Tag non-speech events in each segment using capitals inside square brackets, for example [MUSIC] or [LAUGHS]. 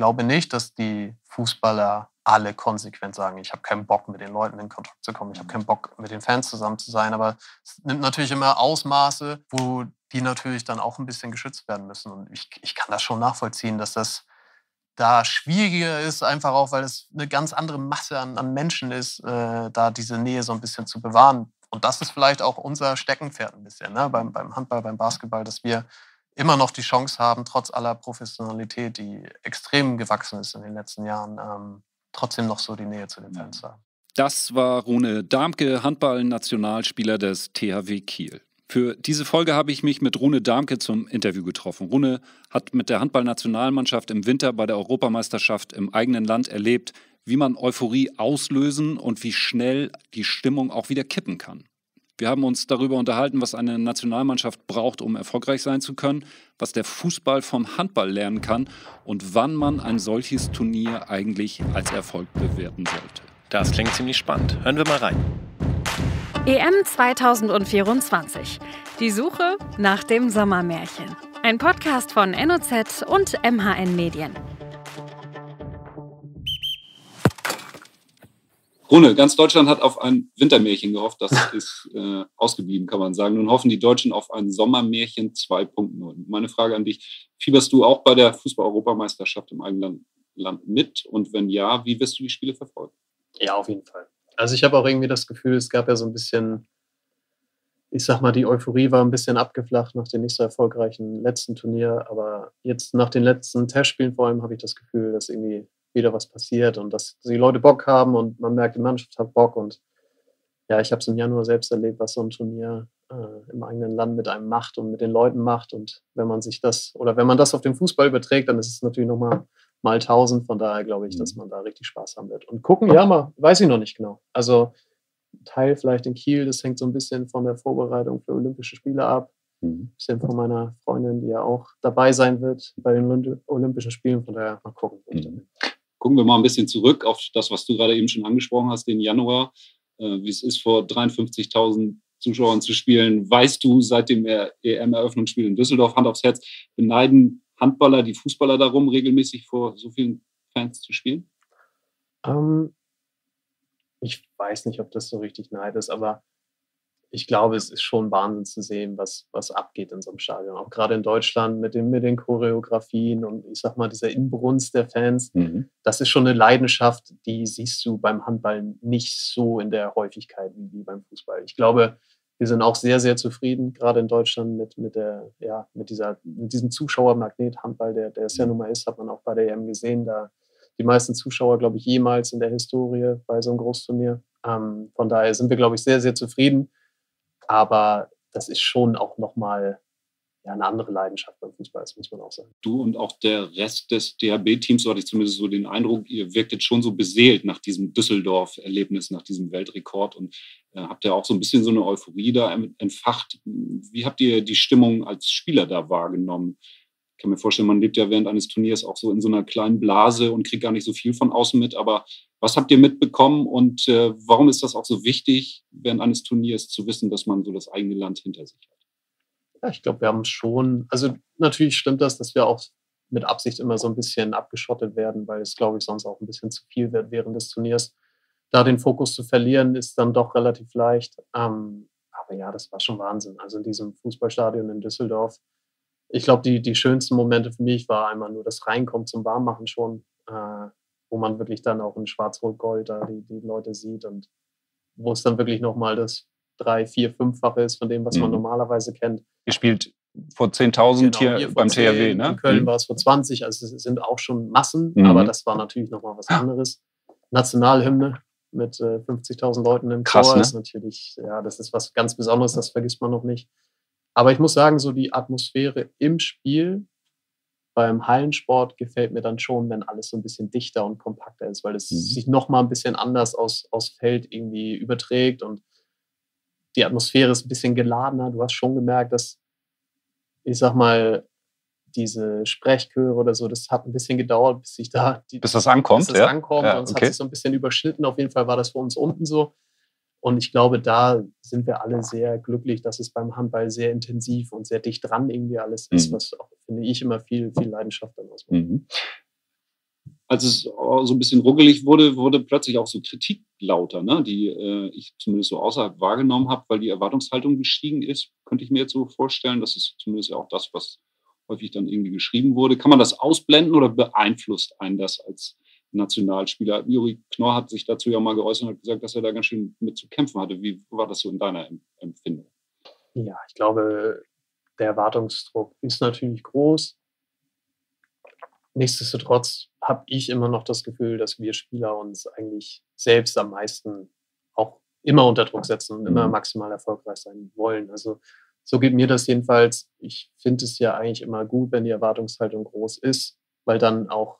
glaube nicht, dass die Fußballer alle konsequent sagen, ich habe keinen Bock, mit den Leuten in Kontakt zu kommen, ich habe keinen Bock, mit den Fans zusammen zu sein. Aber es nimmt natürlich immer Ausmaße, wo die natürlich dann auch ein bisschen geschützt werden müssen. Und ich, ich kann das schon nachvollziehen, dass das da schwieriger ist, einfach auch, weil es eine ganz andere Masse an, an Menschen ist, äh, da diese Nähe so ein bisschen zu bewahren. Und das ist vielleicht auch unser Steckenpferd ein bisschen ne? beim, beim Handball, beim Basketball, dass wir immer noch die Chance haben, trotz aller Professionalität, die extrem gewachsen ist in den letzten Jahren, ähm, trotzdem noch so die Nähe zu den Fans zu haben. Das war Rune Darmke, Handball-Nationalspieler des THW Kiel. Für diese Folge habe ich mich mit Rune Darmke zum Interview getroffen. Rune hat mit der Handballnationalmannschaft im Winter bei der Europameisterschaft im eigenen Land erlebt, wie man Euphorie auslösen und wie schnell die Stimmung auch wieder kippen kann. Wir haben uns darüber unterhalten, was eine Nationalmannschaft braucht, um erfolgreich sein zu können, was der Fußball vom Handball lernen kann und wann man ein solches Turnier eigentlich als Erfolg bewerten sollte. Das klingt ziemlich spannend. Hören wir mal rein. EM 2024. Die Suche nach dem Sommermärchen. Ein Podcast von NOZ und MHN Medien. Rune, ganz Deutschland hat auf ein Wintermärchen gehofft. Das [LAUGHS] ist äh, ausgeblieben, kann man sagen. Nun hoffen die Deutschen auf ein Sommermärchen 2.0. Meine Frage an dich: Fieberst du auch bei der Fußball-Europameisterschaft im eigenen Land mit? Und wenn ja, wie wirst du die Spiele verfolgen? Ja, auf jeden Fall. Also ich habe auch irgendwie das Gefühl, es gab ja so ein bisschen, ich sag mal, die Euphorie war ein bisschen abgeflacht nach dem nicht so erfolgreichen letzten Turnier. Aber jetzt nach den letzten Testspielen vor allem habe ich das Gefühl, dass irgendwie wieder was passiert und dass die Leute Bock haben und man merkt, die Mannschaft hat Bock. Und ja, ich habe es im Januar selbst erlebt, was so ein Turnier äh, im eigenen Land mit einem macht und mit den Leuten macht. Und wenn man sich das oder wenn man das auf den Fußball überträgt, dann ist es natürlich nochmal mal 1000. Von daher glaube ich, dass mhm. man da richtig Spaß haben wird. Und gucken, ja, mal, weiß ich noch nicht genau. Also Teil vielleicht in Kiel, das hängt so ein bisschen von der Vorbereitung für Olympische Spiele ab. Mhm. Ein bisschen von meiner Freundin, die ja auch dabei sein wird bei den Olympischen Spielen. Von daher mal gucken, Gucken wir mal ein bisschen zurück auf das, was du gerade eben schon angesprochen hast, den Januar, äh, wie es ist, vor 53.000 Zuschauern zu spielen. Weißt du seit dem EM-Eröffnungsspiel in Düsseldorf, Hand aufs Herz, beneiden Handballer, die Fußballer darum, regelmäßig vor so vielen Fans zu spielen? Ähm, ich weiß nicht, ob das so richtig Neid ist, aber ich glaube, es ist schon Wahnsinn zu sehen, was, was abgeht in so einem Stadion. Auch gerade in Deutschland mit den, mit den Choreografien und ich sag mal, dieser Inbrunst der Fans. Mhm. Das ist schon eine Leidenschaft, die siehst du beim Handball nicht so in der Häufigkeit wie beim Fußball. Ich glaube, wir sind auch sehr, sehr zufrieden, gerade in Deutschland mit, mit, der, ja, mit, dieser, mit diesem Zuschauermagnet Handball, der, der es ja nun mal ist, hat man auch bei der EM gesehen. Da die meisten Zuschauer, glaube ich, jemals in der Historie bei so einem Großturnier. Ähm, von daher sind wir, glaube ich, sehr, sehr zufrieden. Aber das ist schon auch nochmal ja, eine andere Leidenschaft beim Fußball, das muss man auch sagen. Du und auch der Rest des DHB-Teams, so hatte ich zumindest so den Eindruck, ihr wirktet schon so beseelt nach diesem Düsseldorf-Erlebnis, nach diesem Weltrekord und äh, habt ja auch so ein bisschen so eine Euphorie da entfacht. Wie habt ihr die Stimmung als Spieler da wahrgenommen? Ich kann mir vorstellen, man lebt ja während eines Turniers auch so in so einer kleinen Blase und kriegt gar nicht so viel von außen mit. Aber was habt ihr mitbekommen und äh, warum ist das auch so wichtig, während eines Turniers zu wissen, dass man so das eigene Land hinter sich hat? Ja, ich glaube, wir haben schon, also natürlich stimmt das, dass wir auch mit Absicht immer so ein bisschen abgeschottet werden, weil es, glaube ich, sonst auch ein bisschen zu viel wird während des Turniers. Da den Fokus zu verlieren, ist dann doch relativ leicht. Ähm, aber ja, das war schon Wahnsinn. Also in diesem Fußballstadion in Düsseldorf. Ich glaube, die, die schönsten Momente für mich war einmal nur das Reinkommen zum Warmmachen schon, äh, wo man wirklich dann auch in Schwarz-Rot-Gold da die, die Leute sieht und wo es dann wirklich nochmal das drei, vier, fünffache ist von dem, was mhm. man normalerweise kennt. Ihr spielt vor 10.000 genau, hier, hier beim 10, THW, ne? In Köln mhm. war es vor 20, also es sind auch schon Massen, mhm. aber das war natürlich nochmal was anderes. Nationalhymne mit äh, 50.000 Leuten im Krass, Chor ne? ist natürlich, ja, das ist was ganz Besonderes, das vergisst man noch nicht. Aber ich muss sagen, so die Atmosphäre im Spiel beim Hallensport gefällt mir dann schon, wenn alles so ein bisschen dichter und kompakter ist, weil es mhm. sich nochmal ein bisschen anders aus, aus Feld irgendwie überträgt und die Atmosphäre ist ein bisschen geladener. Du hast schon gemerkt, dass, ich sag mal, diese Sprechchöre oder so, das hat ein bisschen gedauert, bis sich da. Die, bis das ankommt, bis das ja? ankommt. Ja, und es hat sich so ein bisschen überschnitten. Auf jeden Fall war das für uns unten so. Und ich glaube, da sind wir alle sehr glücklich, dass es beim Handball sehr intensiv und sehr dicht dran irgendwie alles ist, mhm. was auch, finde ich, immer viel, viel Leidenschaft dann ausmacht. Mhm. als es so ein bisschen ruckelig wurde, wurde plötzlich auch so Kritik lauter, ne? die äh, ich zumindest so außerhalb wahrgenommen habe, weil die Erwartungshaltung gestiegen ist. Könnte ich mir jetzt so vorstellen. Das ist zumindest auch das, was häufig dann irgendwie geschrieben wurde. Kann man das ausblenden oder beeinflusst einen das als Nationalspieler? Juri Knorr hat sich dazu ja mal geäußert und hat gesagt, dass er da ganz schön mit zu kämpfen hatte. Wie war das so in deiner Empfindung? Ja, ich glaube, der Erwartungsdruck ist natürlich groß. Nichtsdestotrotz habe ich immer noch das Gefühl, dass wir Spieler uns eigentlich selbst am meisten auch immer unter Druck setzen und immer mhm. maximal erfolgreich sein wollen. Also so geht mir das jedenfalls. Ich finde es ja eigentlich immer gut, wenn die Erwartungshaltung groß ist, weil dann auch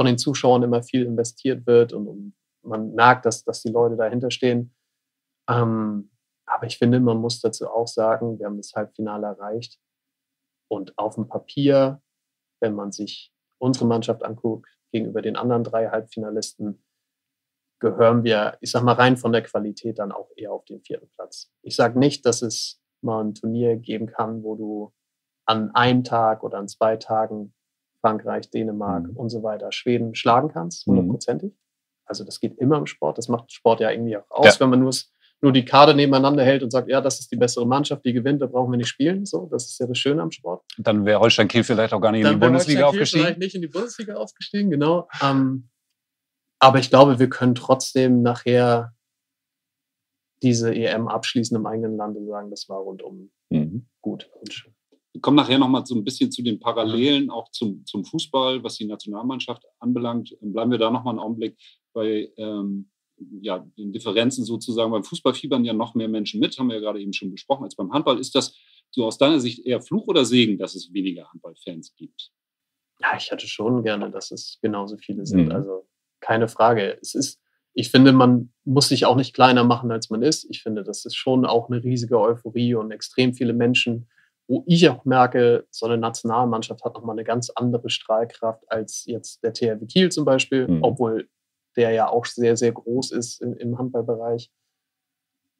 von den Zuschauern immer viel investiert wird und, und man merkt, dass, dass die Leute dahinter stehen. Ähm, aber ich finde, man muss dazu auch sagen, wir haben das Halbfinale erreicht. Und auf dem Papier, wenn man sich unsere Mannschaft anguckt, gegenüber den anderen drei Halbfinalisten, gehören wir, ich sag mal, rein von der Qualität dann auch eher auf den vierten Platz. Ich sage nicht, dass es mal ein Turnier geben kann, wo du an einem Tag oder an zwei Tagen Frankreich, Dänemark mhm. und so weiter, Schweden schlagen kannst, mhm. hundertprozentig. Also das geht immer im Sport. Das macht Sport ja irgendwie auch aus, ja. wenn man nur, nur die Kader nebeneinander hält und sagt, ja, das ist die bessere Mannschaft, die gewinnt, da brauchen wir nicht spielen. So, das ist ja das Schöne am Sport. Dann wäre Holstein Kiel vielleicht auch gar nicht Dann in die Bundesliga Holstein aufgestiegen. Vielleicht nicht in die Bundesliga aufgestiegen, genau. Ähm, aber ich glaube, wir können trotzdem nachher diese EM abschließen im eigenen Land und sagen, das war rundum mhm. gut und schön. Wir kommen nachher nochmal so ein bisschen zu den Parallelen auch zum, zum Fußball, was die Nationalmannschaft anbelangt. Bleiben wir da nochmal einen Augenblick bei ähm, ja, den Differenzen sozusagen. Beim Fußball fiebern ja noch mehr Menschen mit, haben wir ja gerade eben schon besprochen, als beim Handball. Ist das so aus deiner Sicht eher Fluch oder Segen, dass es weniger Handballfans gibt? Ja, ich hätte schon gerne, dass es genauso viele sind. Mhm. Also keine Frage. Es ist, ich finde, man muss sich auch nicht kleiner machen, als man ist. Ich finde, das ist schon auch eine riesige Euphorie und extrem viele Menschen, wo ich auch merke, so eine Nationalmannschaft hat nochmal eine ganz andere Strahlkraft als jetzt der THW Kiel zum Beispiel, mhm. obwohl der ja auch sehr, sehr groß ist im, im Handballbereich.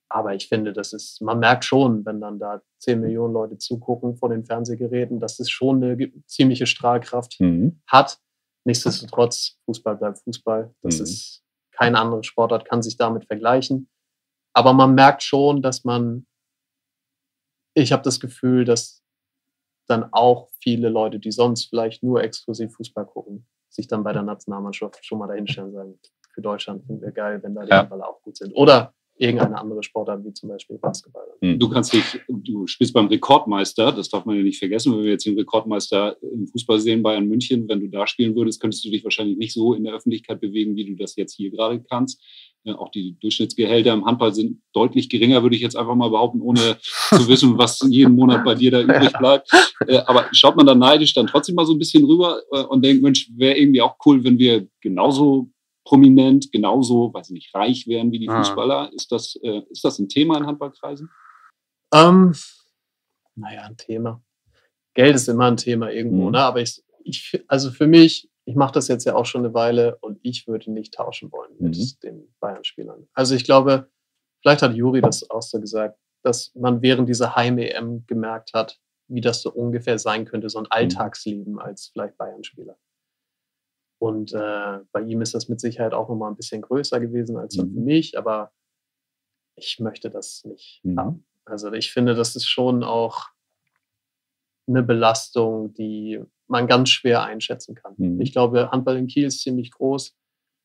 Aber ich finde, das ist, man merkt schon, wenn dann da 10 Millionen Leute zugucken vor den Fernsehgeräten, dass es schon eine ziemliche Strahlkraft mhm. hat. Nichtsdestotrotz, Fußball bleibt Fußball. Das mhm. ist keine andere Sportart kann sich damit vergleichen. Aber man merkt schon, dass man, ich habe das Gefühl, dass dann auch viele Leute, die sonst vielleicht nur exklusiv Fußball gucken, sich dann bei der Nationalmannschaft schon mal dahinstellen und sagen, für Deutschland finden wir geil, wenn da die ja. Handballer auch gut sind. Oder irgendeine andere Sportart, wie zum Beispiel Basketball. Hm. Du kannst dich, du spielst beim Rekordmeister, das darf man ja nicht vergessen, wenn wir jetzt den Rekordmeister im Fußball sehen, Bayern München, wenn du da spielen würdest, könntest du dich wahrscheinlich nicht so in der Öffentlichkeit bewegen, wie du das jetzt hier gerade kannst. Ja, auch die Durchschnittsgehälter im Handball sind deutlich geringer, würde ich jetzt einfach mal behaupten, ohne zu wissen, was jeden Monat bei dir da übrig bleibt. Äh, aber schaut man da neidisch dann trotzdem mal so ein bisschen rüber äh, und denkt, Mensch, wäre irgendwie auch cool, wenn wir genauso prominent, genauso, weiß ich nicht, reich werden wie die ah. Fußballer. Ist das, äh, ist das ein Thema in Handballkreisen? Ähm, naja, ein Thema. Geld ist immer ein Thema irgendwo, mhm. ne? Aber ich, ich, also für mich, ich mache das jetzt ja auch schon eine Weile und ich würde nicht tauschen wollen mit mhm. den Bayern-Spielern. Also ich glaube, vielleicht hat Juri das auch so gesagt, dass man während dieser Heim-EM gemerkt hat, wie das so ungefähr sein könnte, so ein mhm. Alltagsleben als vielleicht Bayern-Spieler. Und äh, bei ihm ist das mit Sicherheit auch nochmal ein bisschen größer gewesen als mhm. für mich, aber ich möchte das nicht mhm. haben. Also ich finde, das ist schon auch eine Belastung, die man ganz schwer einschätzen kann. Mhm. Ich glaube, Handball in Kiel ist ziemlich groß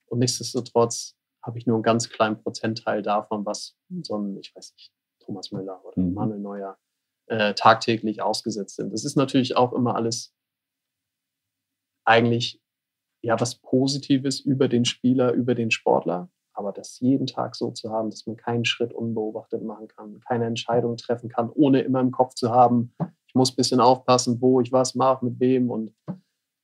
und nichtsdestotrotz habe ich nur einen ganz kleinen Prozentteil davon, was so ein, ich weiß nicht, Thomas Müller oder mhm. Manuel Neuer äh, tagtäglich ausgesetzt sind. Das ist natürlich auch immer alles eigentlich ja was Positives über den Spieler, über den Sportler. Aber das jeden Tag so zu haben, dass man keinen Schritt unbeobachtet machen kann, keine Entscheidung treffen kann, ohne immer im Kopf zu haben, ich muss ein bisschen aufpassen, wo ich was mache, mit wem und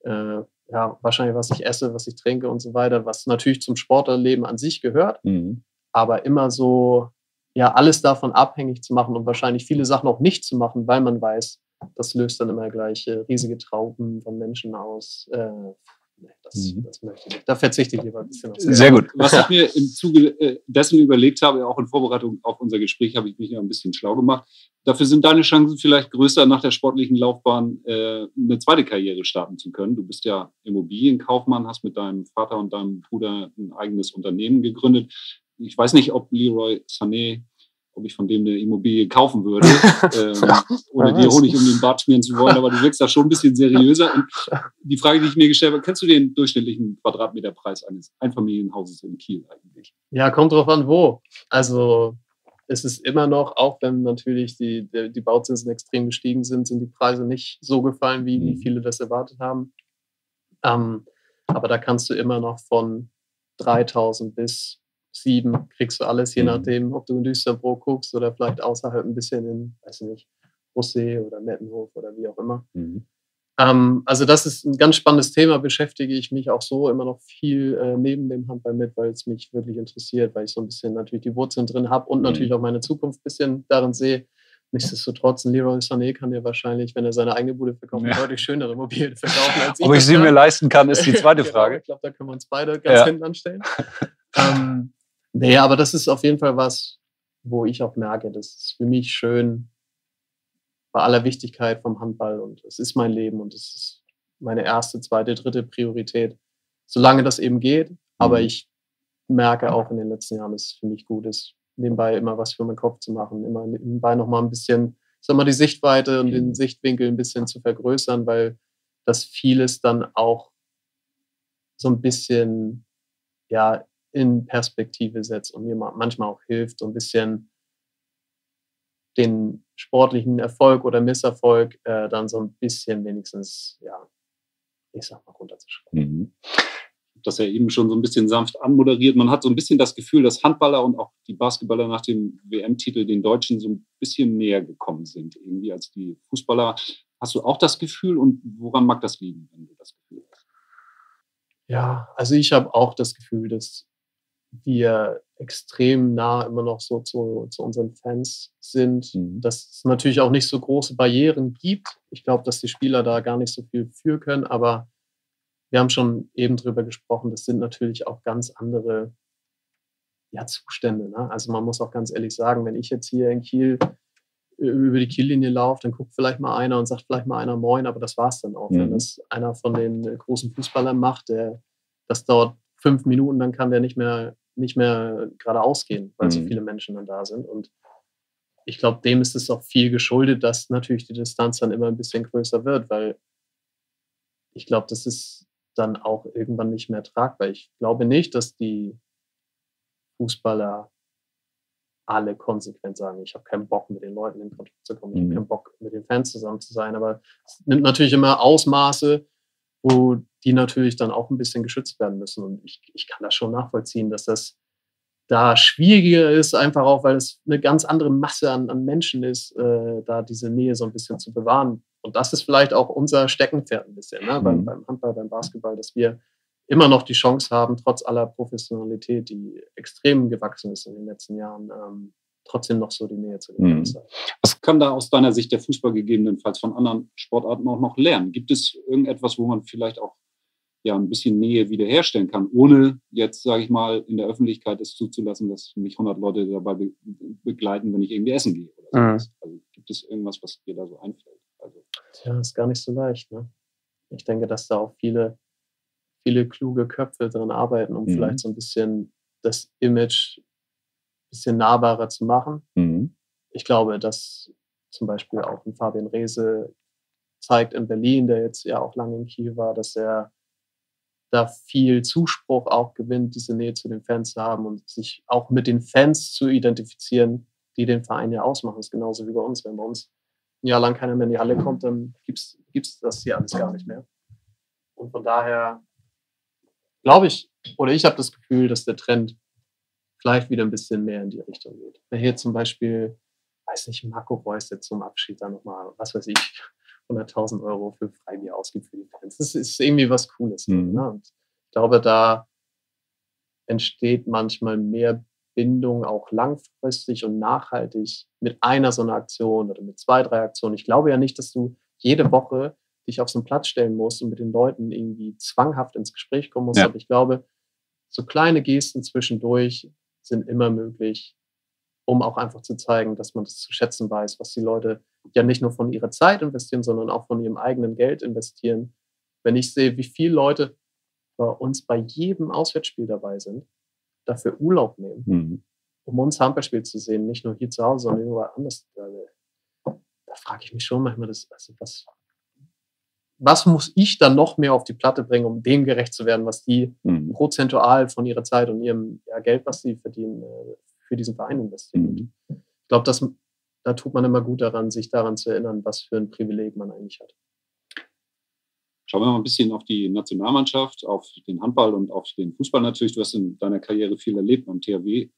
äh, ja, wahrscheinlich was ich esse, was ich trinke und so weiter, was natürlich zum Sportlerleben an sich gehört, mhm. aber immer so, ja, alles davon abhängig zu machen und wahrscheinlich viele Sachen auch nicht zu machen, weil man weiß, das löst dann immer gleich äh, riesige Trauben von Menschen aus, äh, nee, das, mhm. das möchte ich nicht. Da verzichte ich lieber ein bisschen auf Sehr gut. Was ich mir im Zuge äh, dessen überlegt habe, auch in Vorbereitung auf unser Gespräch, habe ich mich ja ein bisschen schlau gemacht. Dafür sind deine Chancen vielleicht größer, nach der sportlichen Laufbahn äh, eine zweite Karriere starten zu können. Du bist ja Immobilienkaufmann, hast mit deinem Vater und deinem Bruder ein eigenes Unternehmen gegründet. Ich weiß nicht, ob Leroy Sané ob ich von dem eine Immobilie kaufen würde, [LAUGHS] ähm, ja, ohne dir Honig um den Bart schmieren zu wollen, aber du wirkst da schon ein bisschen seriöser. Und die Frage, die ich mir gestellt habe, kennst du den durchschnittlichen Quadratmeterpreis eines Einfamilienhauses in Kiel eigentlich? Ja, kommt drauf an, wo. Also es ist immer noch, auch wenn natürlich die, die, Bauzinsen extrem gestiegen sind, sind die Preise nicht so gefallen, wie, wie mhm. viele das erwartet haben. Ähm, aber da kannst du immer noch von 3000 bis sieben kriegst du alles, je mhm. nachdem, ob du in Düsterbrook guckst oder vielleicht außerhalb ein bisschen in, weiß ich nicht, Russee oder Mettenhof oder wie auch immer. Mhm. Ähm, also das ist ein ganz spannendes Thema, beschäftige ich mich auch so immer noch viel äh, neben dem Handball mit, weil es mich wirklich interessiert, weil ich so ein bisschen natürlich die Wurzeln drin habe und mhm. natürlich auch meine Zukunft ein bisschen darin sehe. Nichtsdestotrotz, ein Leroy Sané kann ja wahrscheinlich, wenn er seine eigene Bude verkauft, ja. deutlich schönere Immobilien verkaufen als ich. Ob ich sie mir leisten kann, ist die zweite [LAUGHS] genau, Frage. ich glaube, da können wir uns beide ganz ja. hinten anstellen. ähm, Nee, aber das ist auf jeden Fall was, wo ich auch merke, das ist für mich schön bei aller Wichtigkeit vom Handball und es ist mein Leben und es ist meine erste, zweite, dritte Priorität, solange das eben geht. Aber mhm. ich merke auch in den letzten Jahren, dass es für mich gut ist, nebenbei immer was für meinen Kopf zu machen, immer nebenbei nochmal ein bisschen, sag mal, die Sichtweite und den mhm. Sichtwinkel ein bisschen zu vergrößern, weil das vieles dann auch so ein bisschen, ja, in Perspektive setzt und mir manchmal auch hilft, so ein bisschen den sportlichen Erfolg oder Misserfolg äh, dann so ein bisschen wenigstens, ja, ich sag mal, runterzuschreiben. Mhm. Das ja eben schon so ein bisschen sanft anmoderiert. Man hat so ein bisschen das Gefühl, dass Handballer und auch die Basketballer nach dem WM-Titel den Deutschen so ein bisschen näher gekommen sind, irgendwie als die Fußballer. Hast du auch das Gefühl und woran mag das liegen, wenn du das Gefühl hast? Ja, also ich habe auch das Gefühl, dass wir extrem nah immer noch so zu, zu unseren Fans sind, mhm. dass es natürlich auch nicht so große Barrieren gibt. Ich glaube, dass die Spieler da gar nicht so viel für können, aber wir haben schon eben drüber gesprochen, das sind natürlich auch ganz andere ja, Zustände. Ne? Also man muss auch ganz ehrlich sagen, wenn ich jetzt hier in Kiel äh, über die Kiellinie laufe, dann guckt vielleicht mal einer und sagt vielleicht mal einer Moin, aber das war es dann auch. Mhm. Wenn das einer von den großen Fußballern macht, der das dauert fünf Minuten, dann kann der nicht mehr nicht mehr geradeaus gehen, weil mhm. so viele Menschen dann da sind. Und ich glaube, dem ist es auch viel geschuldet, dass natürlich die Distanz dann immer ein bisschen größer wird, weil ich glaube, das ist dann auch irgendwann nicht mehr tragbar. Ich glaube nicht, dass die Fußballer alle konsequent sagen, ich habe keinen Bock, mit den Leuten in Kontakt zu kommen, ich habe mhm. keinen Bock, mit den Fans zusammen zu sein. Aber es nimmt natürlich immer Ausmaße, wo die natürlich dann auch ein bisschen geschützt werden müssen. Und ich, ich kann das schon nachvollziehen, dass das da schwieriger ist, einfach auch, weil es eine ganz andere Masse an, an Menschen ist, äh, da diese Nähe so ein bisschen zu bewahren. Und das ist vielleicht auch unser Steckenpferd ein bisschen, ne? Mhm. beim, beim Handball, beim Basketball, dass wir immer noch die Chance haben, trotz aller Professionalität, die extrem gewachsen ist in den letzten Jahren, ähm, trotzdem noch so die Nähe zu den mhm. Was kann da aus deiner Sicht der Fußball gegebenenfalls von anderen Sportarten auch noch lernen? Gibt es irgendetwas, wo man vielleicht auch ja ein bisschen Nähe wiederherstellen kann, ohne jetzt, sage ich mal, in der Öffentlichkeit es zuzulassen, dass mich 100 Leute dabei be begleiten, wenn ich irgendwie essen gehe. Oder mhm. Also gibt es irgendwas, was dir da so einfällt? Also, Tja, ist gar nicht so leicht. Ne? Ich denke, dass da auch viele, viele kluge Köpfe drin arbeiten, um mhm. vielleicht so ein bisschen das Image bisschen nahbarer zu machen. Mhm. Ich glaube, dass zum Beispiel auch ein Fabian Reese zeigt in Berlin, der jetzt ja auch lange in Kiel war, dass er da viel Zuspruch auch gewinnt, diese Nähe zu den Fans zu haben und sich auch mit den Fans zu identifizieren, die den Verein ja ausmachen. Das ist genauso wie bei uns. Wenn bei uns ein Jahr lang keiner mehr in die Halle kommt, dann gibt es das hier alles gar nicht mehr. Und von daher glaube ich, oder ich habe das Gefühl, dass der Trend vielleicht wieder ein bisschen mehr in die Richtung geht. Wenn hier zum Beispiel, weiß nicht, Marco Reus jetzt zum Abschied dann nochmal, was weiß ich, 100.000 Euro für Freibier ausgibt für die Fans. Das ist irgendwie was Cooles. Mhm. Ne? Und ich glaube, da entsteht manchmal mehr Bindung auch langfristig und nachhaltig mit einer so einer Aktion oder mit zwei, drei Aktionen. Ich glaube ja nicht, dass du jede Woche dich auf so einen Platz stellen musst und mit den Leuten irgendwie zwanghaft ins Gespräch kommen musst. Ja. Aber ich glaube, so kleine Gesten zwischendurch sind immer möglich, um auch einfach zu zeigen, dass man das zu schätzen weiß, was die Leute ja nicht nur von ihrer Zeit investieren, sondern auch von ihrem eigenen Geld investieren. Wenn ich sehe, wie viele Leute bei uns bei jedem Auswärtsspiel dabei sind, dafür Urlaub nehmen, Mhm. um uns Handballspiel zu sehen, nicht nur hier zu Hause, sondern überall anders. Da, frage ich mich schon manchmal, das, also was, was muss ich dann noch mehr auf die Platte bringen, um dem gerecht zu werden, was die Mhm. prozentual von ihrer Zeit und ihrem ja, Geld, was sie verdienen, äh, für diesen Verein investieren. Mhm. Ich glaube, dass da tut man immer gut daran, sich daran zu erinnern, was für ein Privileg man eigentlich hat. Schauen wir mal ein bisschen auf die Nationalmannschaft, auf den Handball und auf den Fußball natürlich. Du hast in deiner Karriere viel erlebt beim THW. äh,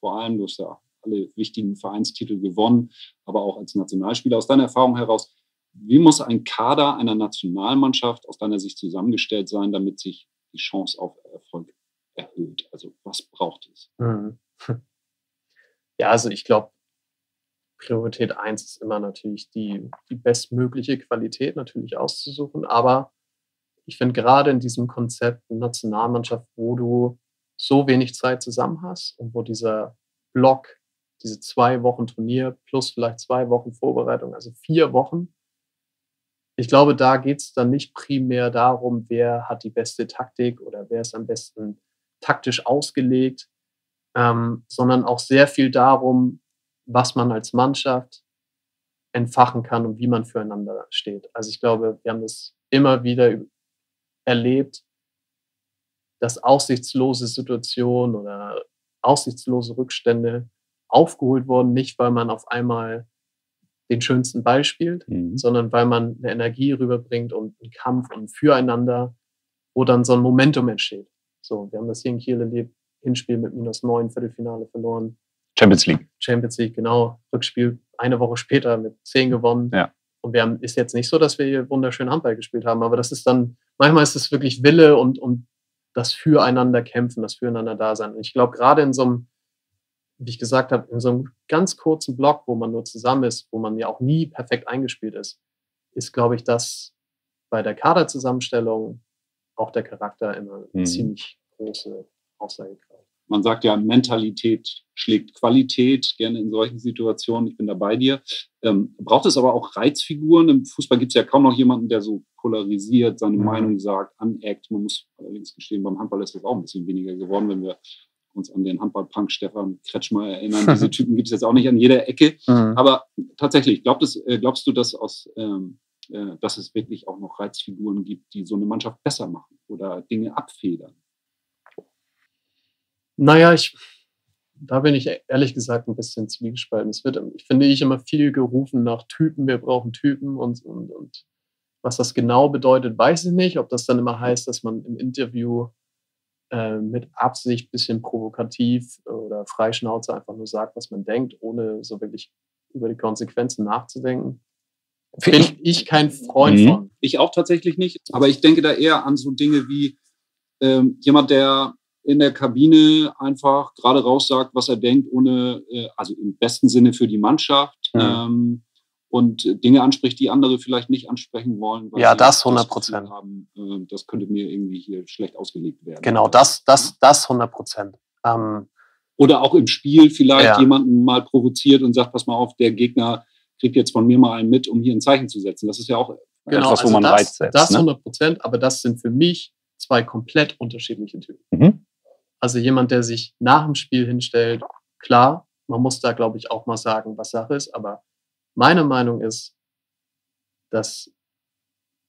Vor allem, du hast ja alle wichtigen Vereinstitel gewonnen, aber auch als Nationalspieler. Aus deiner Erfahrung heraus, wie muss ein Kader einer Nationalmannschaft aus deiner Sicht zusammengestellt sein, damit sich die Chance auf Erfolg erhöht? Also was braucht es? Mhm. [LAUGHS] Ja, also ich glaube, Priorität eins ist immer natürlich die, die bestmögliche Qualität natürlich auszusuchen. Aber ich finde gerade in diesem Konzept Nationalmannschaft, wo du so wenig Zeit zusammen hast und wo dieser Block, diese zwei Wochen Turnier plus vielleicht zwei Wochen Vorbereitung, also vier Wochen, ich glaube, da geht es dann nicht primär darum, wer hat die beste Taktik oder wer ist am besten taktisch ausgelegt, ähm, sondern auch sehr viel darum, was man als Mannschaft entfachen kann und wie man füreinander steht. Also ich glaube, wir haben das immer wieder erlebt, dass aussichtslose Situationen oder aussichtslose Rückstände aufgeholt wurden, nicht weil man auf einmal den schönsten Ball spielt, Mhm. sondern weil man eine Energie rüberbringt und einen Kampf und Füreinander, wo dann so ein Momentum entsteht. So, wir haben das hier in Kiel erlebt, Hinspiel mit minus neun, Viertelfinale verloren, Champions League. Champions League, genau, Rückspiel eine Woche später mit zehn gewonnen. Ja. Und wir haben, ist jetzt nicht so, dass wir hier wunderschön Handball gespielt haben, aber das ist dann, manchmal ist es wirklich Wille und, und das Füreinander kämpfen, das Füreinander da sein. Und ich glaube, gerade in so einem, wie ich gesagt habe, in so einem ganz kurzen Block, wo man nur zusammen ist, wo man ja auch nie perfekt eingespielt ist, ist, glaube ich, das bei der Kaderzusammenstellung auch der Charakter immer Mhm. ziemlich große Aussagekraft. Man sagt ja, Mentalität schlägt Qualität, gerne in solchen Situationen. Ich bin da bei dir. Ähm, braucht es aber auch Reizfiguren? Im Fußball gibt es ja kaum noch jemanden, der so polarisiert, seine Mhm. Meinung sagt, aneckt. Man muss allerdings gestehen, beim Handball ist das auch ein bisschen weniger geworden, wenn wir uns an den Handballpunk Stefan Kretschmer erinnern. [LAUGHS] Diese Typen gibt es jetzt auch nicht an jeder Ecke. Aber tatsächlich, glaubt es, äh, glaubst du, dass, aus, ähm, äh, dass es wirklich auch noch Reizfiguren gibt, die so eine Mannschaft besser machen oder Dinge abfedern? Naja, ich, da bin ich ehrlich gesagt ein bisschen zwiegespalten. Es wird, ich finde ich, immer viel gerufen nach Typen, wir brauchen Typen und, und, und was das genau bedeutet, weiß ich nicht. Ob das dann immer heißt, dass man im Interview äh, mit Absicht bisschen provokativ oder freischnauze einfach nur sagt, was man denkt, ohne so wirklich über die Konsequenzen nachzudenken. Bin ich kein Freund Mhm. von. Ich auch tatsächlich nicht. Aber ich denke da eher an so Dinge wie ähm, jemand, der in der Kabine einfach gerade raus sagt, was er denkt, ohne, äh, also im besten Sinne für die Mannschaft Ja. ähm, und Dinge anspricht, die andere vielleicht nicht ansprechen wollen. weil Ja, sie das Gefühl 100%. Haben, äh, das könnte mir irgendwie hier schlecht ausgelegt werden. Genau, das, das, das 100 Prozent. Ähm, Oder auch im Spiel vielleicht Ja. jemanden mal provoziert und sagt, pass mal auf, der Gegner kriegt jetzt von mir mal einen mit, um hier ein Zeichen zu setzen. Das ist ja auch Genau, Etwas, wo man das, Reiz setzt, Das ne? 100 Prozent, aber das sind für mich zwei komplett unterschiedliche Typen. Mhm. Also jemand, der sich nach dem Spiel hinstellt, klar, man muss da, glaube ich, auch mal sagen, was Sache ist, aber meine Meinung ist, dass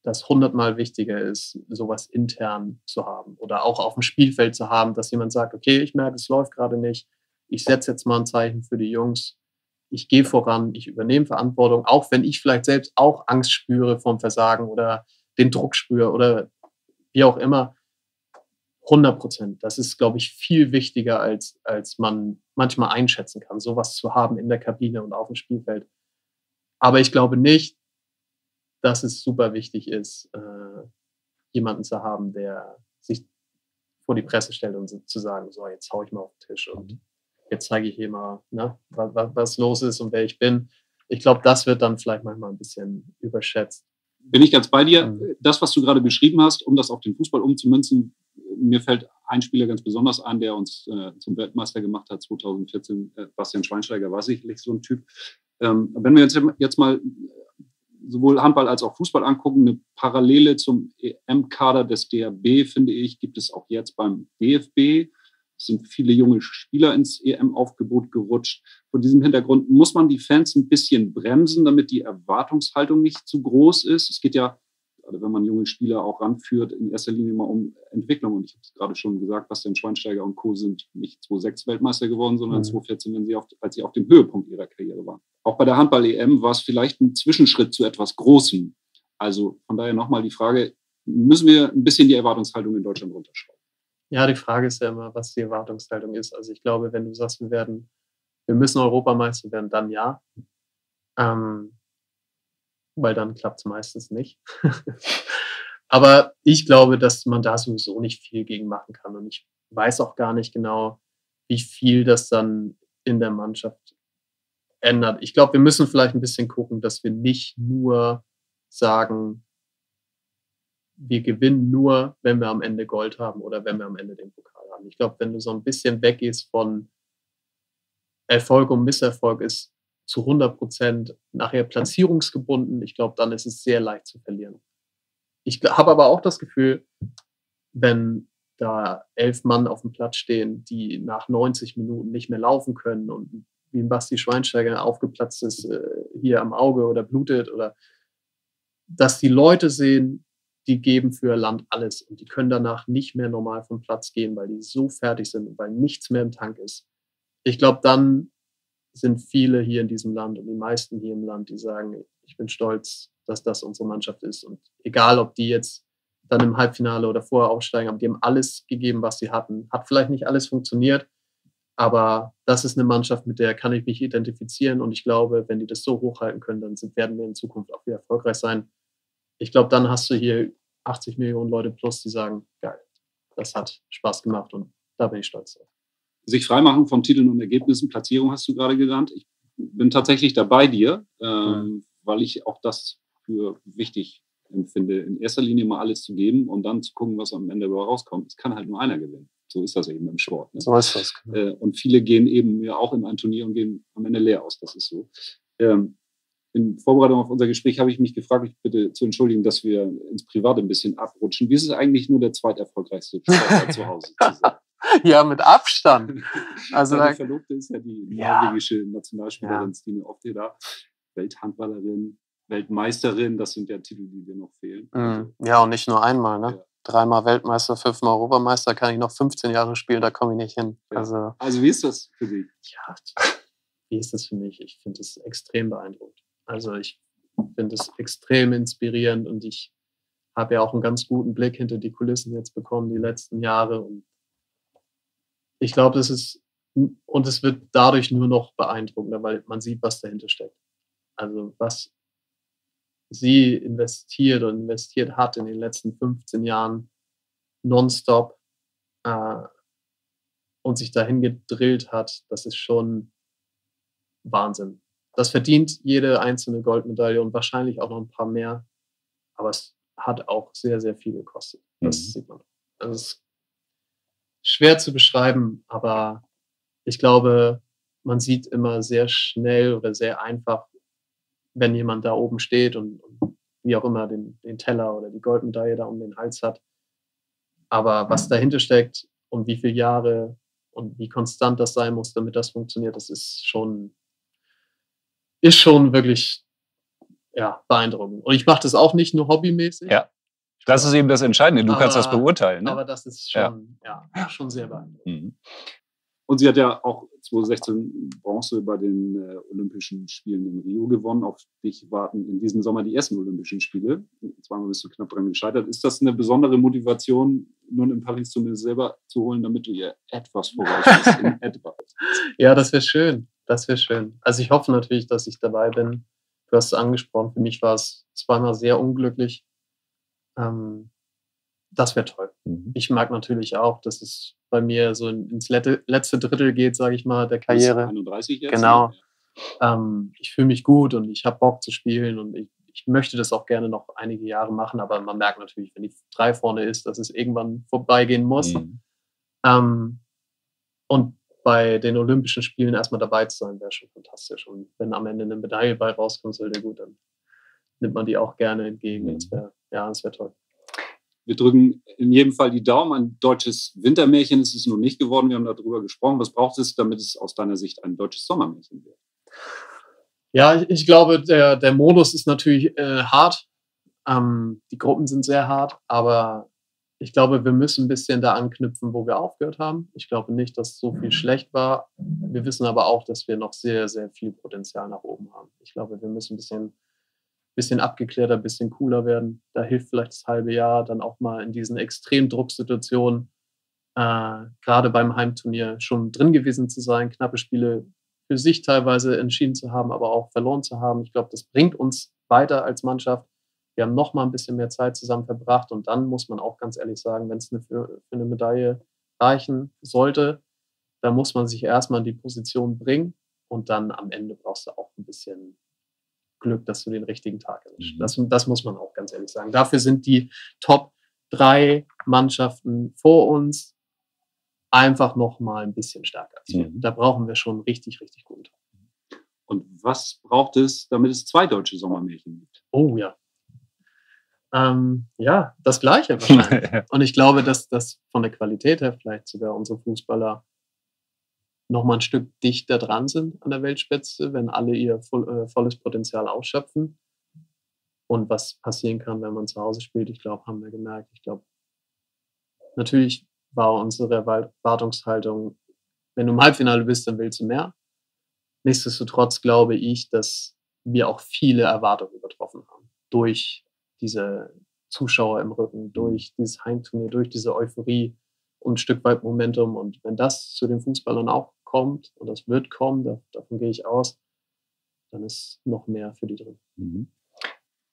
das hundertmal wichtiger ist, sowas intern zu haben oder auch auf dem Spielfeld zu haben, dass jemand sagt, okay, ich merke, es läuft gerade nicht, ich setze jetzt mal ein Zeichen für die Jungs, ich gehe voran, ich übernehme Verantwortung, auch wenn ich vielleicht selbst auch Angst spüre vom Versagen oder den Druck spüre oder wie auch immer. 100 Prozent. Das ist, glaube ich, viel wichtiger, als, als man manchmal einschätzen kann, sowas zu haben in der Kabine und auf dem Spielfeld. Aber ich glaube nicht, dass es super wichtig ist, äh, jemanden zu haben, der sich vor die Presse stellt und zu sagen, so, jetzt hau ich mal auf den Tisch und jetzt zeige ich hier mal, ne, was, was los ist und wer ich bin. Ich glaube, das wird dann vielleicht manchmal ein bisschen überschätzt. Bin ich ganz bei dir. Mhm. Das, was du gerade beschrieben hast, um das auf den Fußball umzumünzen, mir fällt ein Spieler ganz besonders ein, der uns äh, zum Weltmeister gemacht hat 2014. Äh, Bastian Schweinsteiger war sicherlich so ein Typ. Ähm, wenn wir uns jetzt mal sowohl Handball als auch Fußball angucken, eine Parallele zum EM-Kader des DRB, finde ich, gibt es auch jetzt beim DFB. Es sind viele junge Spieler ins EM-Aufgebot gerutscht. Vor diesem Hintergrund muss man die Fans ein bisschen bremsen, damit die Erwartungshaltung nicht zu groß ist. Es geht ja gerade wenn man junge Spieler auch ranführt, in erster Linie mal um Entwicklung. Und ich habe es gerade schon gesagt, Bastian Schweinsteiger und Co. sind nicht 2006 Weltmeister geworden, sondern mhm. 2014, wenn sie auf, als sie auf dem Höhepunkt ihrer Karriere waren. Auch bei der Handball-EM war es vielleicht ein Zwischenschritt zu etwas Großem. Also von daher nochmal die Frage, müssen wir ein bisschen die Erwartungshaltung in Deutschland runterschrauben? Ja, die Frage ist ja immer, was die Erwartungshaltung ist. Also ich glaube, wenn du sagst, wir werden, wir müssen Europameister werden, dann ja. Ähm, weil dann klappt es meistens nicht. [LAUGHS] Aber ich glaube, dass man da sowieso nicht viel gegen machen kann. Und ich weiß auch gar nicht genau, wie viel das dann in der Mannschaft ändert. Ich glaube, wir müssen vielleicht ein bisschen gucken, dass wir nicht nur sagen, wir gewinnen nur, wenn wir am Ende Gold haben oder wenn wir am Ende den Pokal haben. Ich glaube, wenn du so ein bisschen weggehst von Erfolg und Misserfolg, ist zu 100 Prozent nachher platzierungsgebunden. Ich glaube, dann ist es sehr leicht zu verlieren. Ich habe aber auch das Gefühl, wenn da elf Mann auf dem Platz stehen, die nach 90 Minuten nicht mehr laufen können und wie ein Basti Schweinsteiger aufgeplatzt ist, äh, hier am Auge oder blutet oder dass die Leute sehen, die geben für ihr Land alles und die können danach nicht mehr normal vom Platz gehen, weil die so fertig sind und weil nichts mehr im Tank ist. Ich glaube, dann sind viele hier in diesem Land und die meisten hier im Land, die sagen, ich bin stolz, dass das unsere Mannschaft ist. Und egal, ob die jetzt dann im Halbfinale oder vorher aufsteigen, aber die haben alles gegeben, was sie hatten. Hat vielleicht nicht alles funktioniert, aber das ist eine Mannschaft, mit der kann ich mich identifizieren. Und ich glaube, wenn die das so hochhalten können, dann sind, werden wir in Zukunft auch wieder erfolgreich sein. Ich glaube, dann hast du hier 80 Millionen Leute plus, die sagen, geil, das hat Spaß gemacht und da bin ich stolz drauf sich freimachen von Titeln und Ergebnissen, Platzierung hast du gerade genannt. Ich bin tatsächlich da bei dir, ähm, mhm. weil ich auch das für wichtig empfinde, in erster Linie mal alles zu geben und dann zu gucken, was am Ende dabei rauskommt. Es kann halt nur einer gewinnen. So ist das eben im Sport. Ne? So ist das. Genau. Äh, und viele gehen eben ja auch in ein Turnier und gehen am Ende leer aus. Das ist so. Ähm, in Vorbereitung auf unser Gespräch habe ich mich gefragt, ich bitte zu entschuldigen, dass wir ins Private ein bisschen abrutschen. Wie ist es eigentlich nur der zweiterfolgreichste Sportler zu Hause zu sein? [LAUGHS] ja, mit Abstand. [LAUGHS] Also Deine Verlobte ist ja die ja. norwegische Nationalspielerin ja. Stine Ofteda, Welthandballerin, Weltmeisterin, das sind ja Titel, die dir noch fehlen. Mhm. Also ja, und nicht nur einmal, ne? Ja. Dreimal Weltmeister, fünfmal Europameister, kann ich noch 15 Jahre spielen, da komme ich nicht hin. Also, also wie ist das für dich? Ja, wie ist das für mich? Ich finde es extrem beeindruckend. Also ich finde es extrem inspirierend und ich habe ja auch einen ganz guten Blick hinter die Kulissen jetzt bekommen, die letzten Jahre. Und ich glaube, das ist, und es wird dadurch nur noch beeindruckender, weil man sieht, was dahinter steckt. Also was sie investiert und investiert hat in den letzten 15 Jahren nonstop äh, und sich dahin gedrillt hat, das ist schon Wahnsinn. Das verdient jede einzelne Goldmedaille und wahrscheinlich auch noch ein paar mehr. Aber es hat auch sehr, sehr viel gekostet. Das mhm. sieht man. Also es ist schwer zu beschreiben, aber ich glaube, man sieht immer sehr schnell oder sehr einfach, wenn jemand da oben steht und, und wie auch immer den, den Teller oder die Goldmedaille da um den Hals hat. Aber was dahinter steckt und wie viele Jahre und wie konstant das sein muss, damit das funktioniert, das ist schon, ist schon wirklich ja, beeindruckend. Und ich mache das auch nicht nur hobbymäßig. Ja. Das ist eben das Entscheidende. Du aber, kannst das beurteilen. Ne? Aber das ist schon, ja. ja schon sehr beeindruckend. Mhm. Und sie hat ja auch 2016 Bronze bei den äh, Olympischen Spielen in Rio gewonnen. Auf dich warten in diesem Sommer die ersten Olympischen Spiele. Zweimal bist du knapp dran gescheitert. Ist das eine besondere Motivation, nun in Paris zumindest selber zu holen, damit du ihr etwas voraus bist? [LAUGHS] ja, das wäre schön. Das wäre schön. Also ich hoffe natürlich, dass ich dabei bin. Du hast es angesprochen. Für mich war es zweimal sehr unglücklich. Ähm, das wäre toll. Mhm. Ich mag natürlich auch, dass es bei mir so ins letzte Drittel geht, sage ich mal, der Karriere. 31 jetzt? Genau. Ähm, ich fühle mich gut und ich habe Bock zu spielen und ich, ich möchte das auch gerne noch einige Jahre machen, aber man merkt natürlich, wenn die drei vorne ist, dass es irgendwann vorbeigehen muss. Mhm. Ähm, und bei den Olympischen Spielen erstmal dabei zu sein, wäre schon fantastisch. Und wenn am Ende eine Medaille bei rauskommt, sollte gut, dann nimmt man die auch gerne entgegen. Mhm. Das wäre, ja, das wäre toll. Wir drücken in jedem Fall die Daumen. Ein deutsches Wintermärchen ist es noch nicht geworden. Wir haben darüber gesprochen. Was braucht es, damit es aus deiner Sicht ein deutsches Sommermärchen wird? Ja, ich, glaube, der, der Modus ist natürlich äh, hart. Ähm, die Gruppen sind sehr hart, aber ich glaube, wir müssen ein bisschen da anknüpfen, wo wir aufgehört haben. Ich glaube nicht, dass so viel schlecht war. Wir wissen aber auch, dass wir noch sehr, sehr viel Potenzial nach oben haben. Ich glaube, wir müssen ein bisschen bisschen abgeklärter, bisschen cooler werden. Da hilft vielleicht das halbe Jahr dann auch mal in diesen Extremdrucksituationen, äh, gerade beim Heimturnier schon drin gewesen zu sein, knappe Spiele für sich teilweise entschieden zu haben, aber auch verloren zu haben. Ich glaube, das bringt uns weiter als Mannschaft. Wir haben noch mal ein bisschen mehr Zeit zusammen verbracht und dann muss man auch ganz ehrlich sagen, wenn es eine, für, für eine Medaille reichen sollte, dann muss man sich erstmal in die Position bringen und dann am Ende brauchst du auch ein bisschen Glück, dass du den richtigen Tag erwischst. Mhm. Das, das muss man auch ganz ehrlich sagen. Dafür sind die Top drei Mannschaften vor uns einfach noch mal ein bisschen stärker als wir. Mhm. Da brauchen wir schon richtig, richtig gut. Und was braucht es, damit es zwei deutsche Sommermärchen gibt? Oh ja. Ähm, ja, das Gleiche wahrscheinlich. [LAUGHS] Und ich glaube, dass das von der Qualität her vielleicht sogar unsere Fußballer noch mal ein Stück dichter dran sind an der Weltspitze, wenn alle ihr voll, äh, volles Potenzial ausschöpfen. Und was passieren kann, wenn man zu Hause spielt, ich glaube, haben wir gemerkt. Ich glaube, natürlich war unsere Erwartungshaltung, wenn du im Halbfinale bist, dann willst du mehr. Nichtsdestotrotz glaube ich, dass wir auch viele Erwartungen übertroffen haben. Durch diese Zuschauer im Rücken, durch dieses Heimturnier, durch diese Euphorie und ein Stück weit Momentum. Und wenn das zu den Fußballern auch kommt und das wird kommen, davon gehe ich aus, dann ist noch mehr für die drin. Mhm.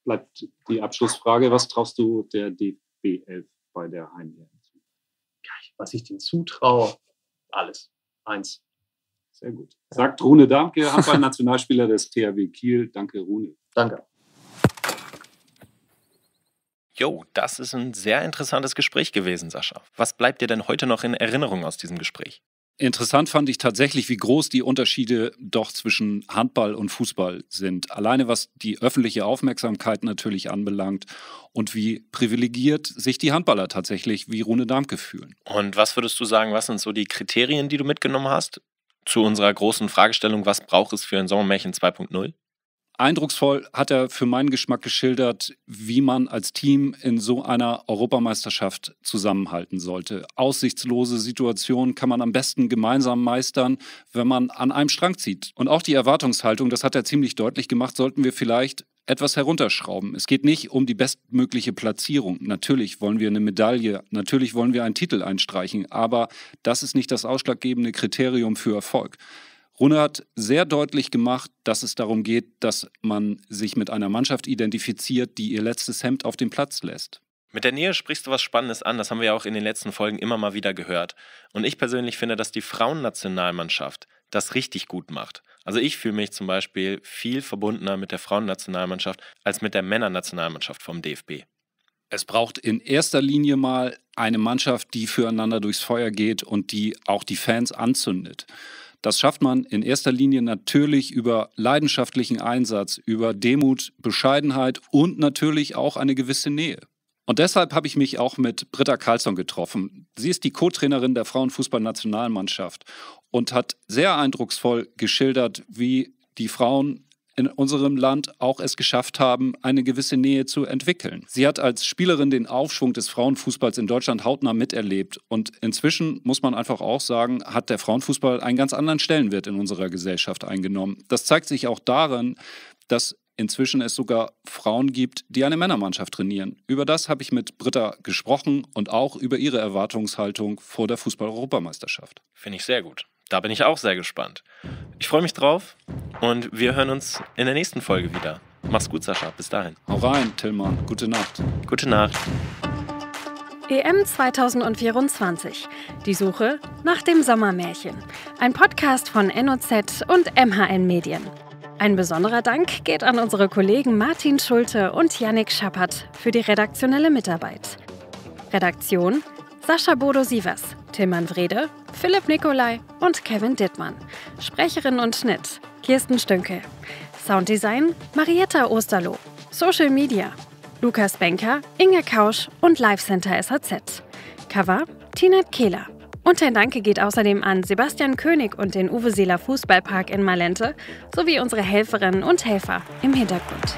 Bleibt die Abschlussfrage, was traust du der DB 11 bei der Heimwehr zu? Was ich denen zutraue, alles. Eins. Sehr gut. Sagt Rune Damke, Handball-Nationalspieler des THW Kiel. Danke, Rune. Danke. Jo, das ist ein sehr interessantes Gespräch gewesen, Sascha. Was bleibt dir denn heute noch in Erinnerung aus diesem Gespräch? Interessant fand ich tatsächlich, wie groß die Unterschiede doch zwischen Handball und Fußball sind. Alleine was die öffentliche Aufmerksamkeit natürlich anbelangt und wie privilegiert sich die Handballer tatsächlich wie Rune Darmke fühlen. Und was würdest du sagen, was sind so die Kriterien, die du mitgenommen hast zu unserer großen Fragestellung, was braucht es für ein Sommermärchen 2.0? Eindrucksvoll hat er für meinen Geschmack geschildert, wie man als Team in so einer Europameisterschaft zusammenhalten sollte. Aussichtslose Situationen kann man am besten gemeinsam meistern, wenn man an einem Strang zieht. Und auch die Erwartungshaltung, das hat er ziemlich deutlich gemacht, sollten wir vielleicht etwas herunterschrauben. Es geht nicht um die bestmögliche Platzierung. Natürlich wollen wir eine Medaille, natürlich wollen wir einen Titel einstreichen, aber das ist nicht das ausschlaggebende Kriterium für Erfolg. Rune hat sehr deutlich gemacht, dass es darum geht, dass man sich mit einer Mannschaft identifiziert, die ihr letztes Hemd auf dem Platz lässt. Mit der Nähe sprichst du was Spannendes an, das haben wir ja auch in den letzten Folgen immer mal wieder gehört. Und ich persönlich finde, dass die Frauennationalmannschaft das richtig gut macht. Also ich fühle mich zum Beispiel viel verbundener mit der Frauennationalmannschaft als mit der Männernationalmannschaft vom DFB. Es braucht in erster Linie mal eine Mannschaft, die füreinander durchs Feuer geht und die auch die Fans anzündet. Das schafft man in erster Linie natürlich über leidenschaftlichen Einsatz, über Demut, Bescheidenheit und natürlich auch eine gewisse Nähe. Und deshalb habe ich mich auch mit Britta Karlsson getroffen. Sie ist die Co-Trainerin der Frauenfußballnationalmannschaft und hat sehr eindrucksvoll geschildert, wie die Frauen in unserem Land auch es geschafft haben, eine gewisse Nähe zu entwickeln. Sie hat als Spielerin den Aufschwung des Frauenfußballs in Deutschland hautnah miterlebt und inzwischen muss man einfach auch sagen, hat der Frauenfußball einen ganz anderen Stellenwert in unserer Gesellschaft eingenommen. Das zeigt sich auch darin, dass inzwischen es sogar Frauen gibt, die eine Männermannschaft trainieren. Über das habe ich mit Britta gesprochen und auch über ihre Erwartungshaltung vor der Fußball-Europameisterschaft. Finde ich sehr gut. Da bin ich auch sehr gespannt. Ich freue mich drauf und wir hören uns in der nächsten Folge wieder. Mach's gut, Sascha. Bis dahin. Hau rein, Tillmann. Gute Nacht. Gute Nacht. EM 2024. Die Suche nach dem Sommermärchen. Ein Podcast von NOZ und MHN Medien. Ein besonderer Dank geht an unsere Kollegen Martin Schulte und Yannick Schappert für die redaktionelle Mitarbeit. Redaktion Sascha Bodo-Sievers, Tilman Wrede, Philipp Nikolai und Kevin Dittmann. Sprecherin und Schnitt Kirsten Stünkel. Sounddesign Marietta Osterloh. Social Media Lukas Benker, Inge Kausch und Live Center SAZ. Cover Tinat Kehler. Und ein Danke geht außerdem an Sebastian König und den Uwe Seeler Fußballpark in Malente sowie unsere Helferinnen und Helfer im Hintergrund.